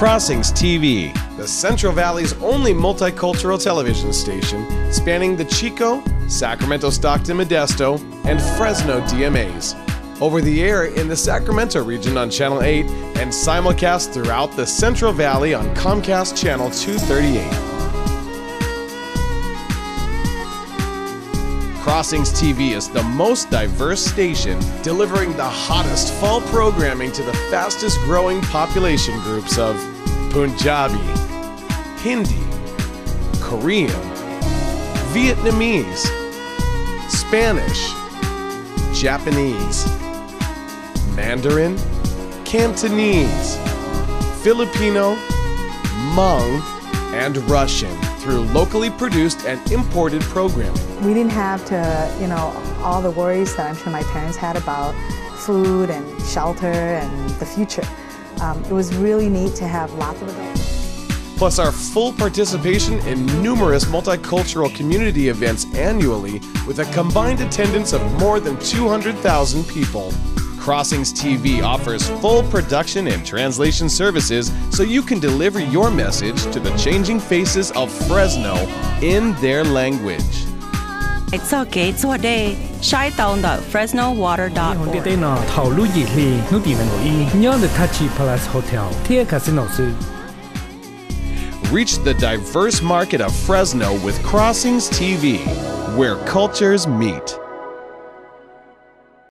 Crossings TV, the Central Valley's only multicultural television station spanning the Chico, Sacramento Stockton Modesto, and Fresno DMAs. Over the air in the Sacramento region on Channel 8 and simulcast throughout the Central Valley on Comcast Channel 238. Crossings TV is the most diverse station, delivering the hottest fall programming to the fastest growing population groups of Punjabi, Hindi, Korean, Vietnamese, Spanish, Japanese, Mandarin, Cantonese, Filipino, Hmong, and Russian through locally produced and imported programming. We didn't have to, you know, all the worries that I'm sure my parents had about food and shelter and the future. Um, it was really neat to have lots of adults. Plus, our full participation in numerous multicultural community events annually with a combined attendance of more than 200,000 people. Crossings TV offers full production and translation services so you can deliver your message to the changing faces of Fresno in their language. It's okay, it's what day. Shai Town the FresnoWater.org. Lì, Palace Hotel. Reach the diverse market of Fresno with Crossings TV, where cultures meet.